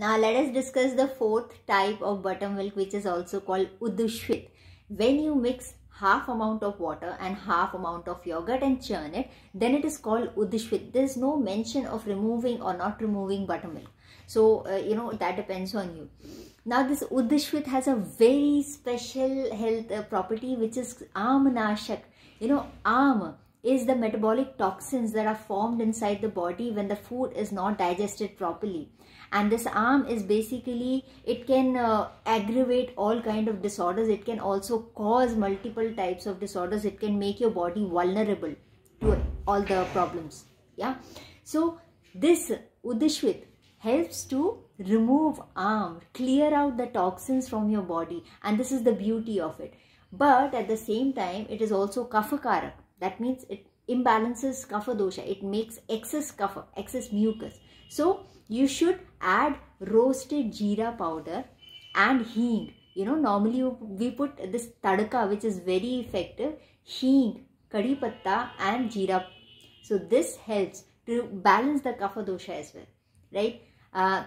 Now let us discuss the fourth type of buttermilk which is also called Uddhishvit. When you mix half amount of water and half amount of yogurt and churn it, then it is called Uddhishvit. There is no mention of removing or not removing buttermilk. So, uh, you know, that depends on you. Now this Uddhishvit has a very special health uh, property which is Amnashak. You know, Am is the metabolic toxins that are formed inside the body when the food is not digested properly. And this Am is basically it can uh, aggravate all kind of disorders. It can also cause multiple types of disorders. It can make your body vulnerable to all the problems. Yeah? So this uddhishvit helps to remove Am clear out the toxins from your body. And this is the beauty of it. But at the same time it is also kaphakarak that means it imbalances kapha dosha. It makes excess kapha, excess mucus. So you should add roasted jeera powder and hing. You know, normally we put this tadka which is very effective. Hing, kadi patta and jeera. So this helps to balance the kapha dosha as well. Right? Uh,